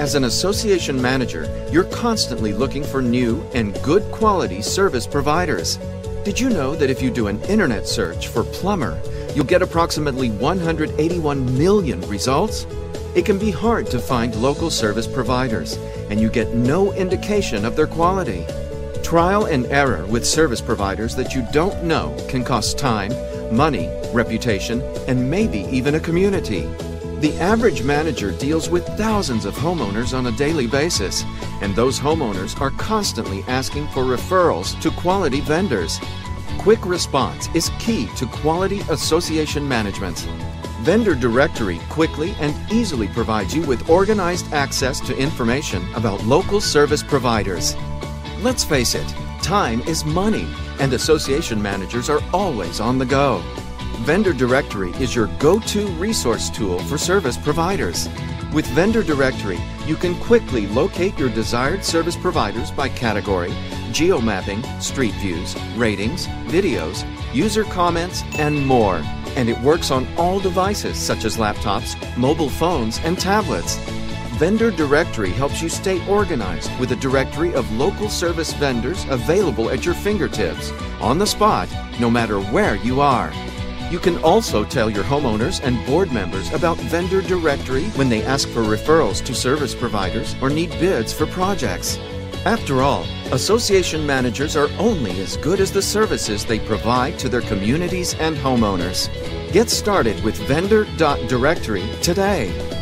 As an association manager, you're constantly looking for new and good quality service providers. Did you know that if you do an internet search for plumber, you'll get approximately 181 million results? It can be hard to find local service providers, and you get no indication of their quality. Trial and error with service providers that you don't know can cost time, money, reputation, and maybe even a community. The average manager deals with thousands of homeowners on a daily basis, and those homeowners are constantly asking for referrals to quality vendors. Quick response is key to quality association management. Vendor Directory quickly and easily provides you with organized access to information about local service providers. Let's face it, time is money, and association managers are always on the go. Vendor Directory is your go-to resource tool for service providers. With Vendor Directory, you can quickly locate your desired service providers by category, geomapping, street views, ratings, videos, user comments, and more. And it works on all devices such as laptops, mobile phones, and tablets. Vendor Directory helps you stay organized with a directory of local service vendors available at your fingertips, on the spot, no matter where you are. You can also tell your homeowners and board members about Vendor Directory when they ask for referrals to service providers or need bids for projects. After all, association managers are only as good as the services they provide to their communities and homeowners. Get started with Vendor.Directory today.